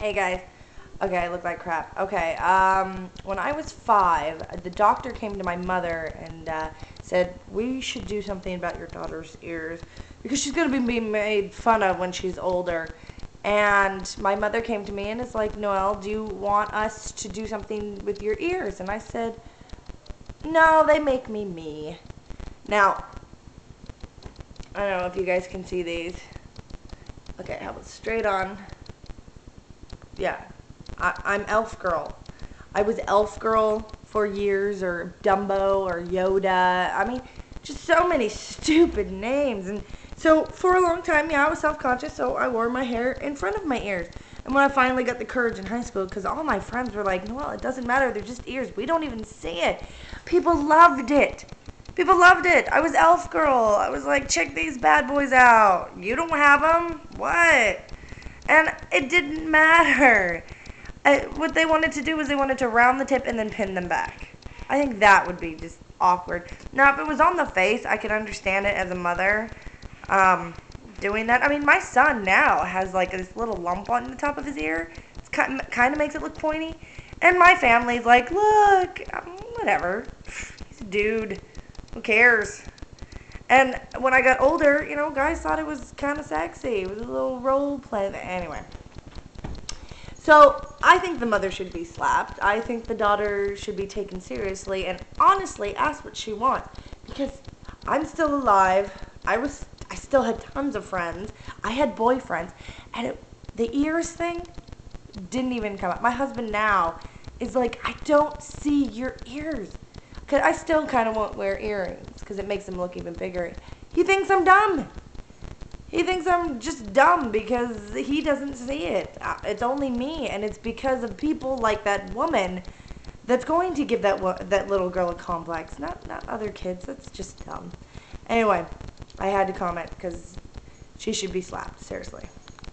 Hey guys. Okay, I look like crap. Okay, um, when I was five, the doctor came to my mother and uh, said, We should do something about your daughter's ears because she's going to be made fun of when she's older. And my mother came to me and is like, Noelle, do you want us to do something with your ears? And I said, No, they make me me. Now, I don't know if you guys can see these. Okay, how about straight on? Yeah, I, I'm Elf Girl. I was Elf Girl for years, or Dumbo, or Yoda. I mean, just so many stupid names. And so for a long time, yeah, I was self-conscious, so I wore my hair in front of my ears. And when I finally got the courage in high school, because all my friends were like, well, it doesn't matter, they're just ears. We don't even see it. People loved it. People loved it. I was Elf Girl. I was like, check these bad boys out. You don't have them? What? And it didn't matter. I, what they wanted to do was they wanted to round the tip and then pin them back. I think that would be just awkward. Now, if it was on the face, I could understand it as a mother um, doing that. I mean, my son now has like this little lump on the top of his ear. It's kind kind of makes it look pointy. And my family's like, look, um, whatever. He's a dude. Who cares? And when I got older, you know, guys thought it was kind of sexy. It was a little role play. Anyway. So I think the mother should be slapped. I think the daughter should be taken seriously and honestly ask what she wants. Because I'm still alive. I was I still had tons of friends. I had boyfriends. And it, the ears thing didn't even come up. My husband now is like, I don't see your ears. Cause I still kind of won't wear earrings because it makes him look even bigger. He thinks I'm dumb. He thinks I'm just dumb because he doesn't see it. Uh, it's only me, and it's because of people like that woman that's going to give that that little girl a complex. Not not other kids. That's just dumb. Anyway, I had to comment because she should be slapped. Seriously.